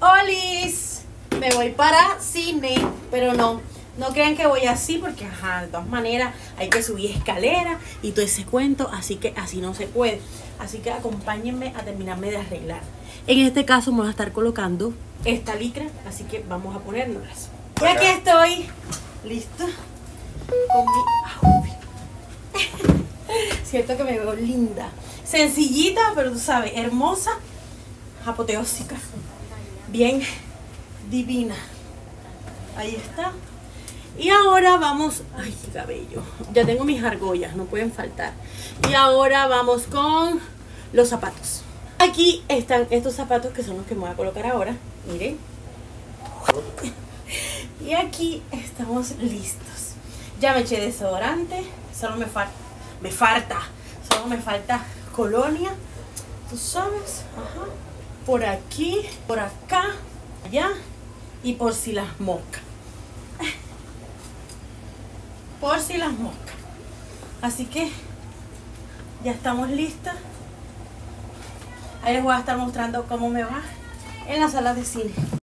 ¡Olis! Me voy para cine, pero no, no crean que voy así porque, ajá, de todas maneras hay que subir escalera y todo ese cuento, así que así no se puede. Así que acompáñenme a terminarme de arreglar. En este caso vamos a estar colocando esta licra, así que vamos a ponérnoslas. Y aquí estoy, listo, con mi outfit. Cierto que me veo linda. Sencillita, pero tú sabes, hermosa, apoteósica. Bien divina. Ahí está. Y ahora vamos. Ay, cabello. Ya tengo mis argollas, no pueden faltar. Y ahora vamos con los zapatos. Aquí están estos zapatos que son los que me voy a colocar ahora. Miren. Y aquí estamos listos. Ya me eché desodorante. Solo me falta. Me falta. Solo me falta colonia. Tú sabes. Ajá. Por aquí. Por acá. Allá. Y por si las moscas. Por si las moscas. Así que ya estamos listas. Ahí les voy a estar mostrando cómo me va en la sala de cine.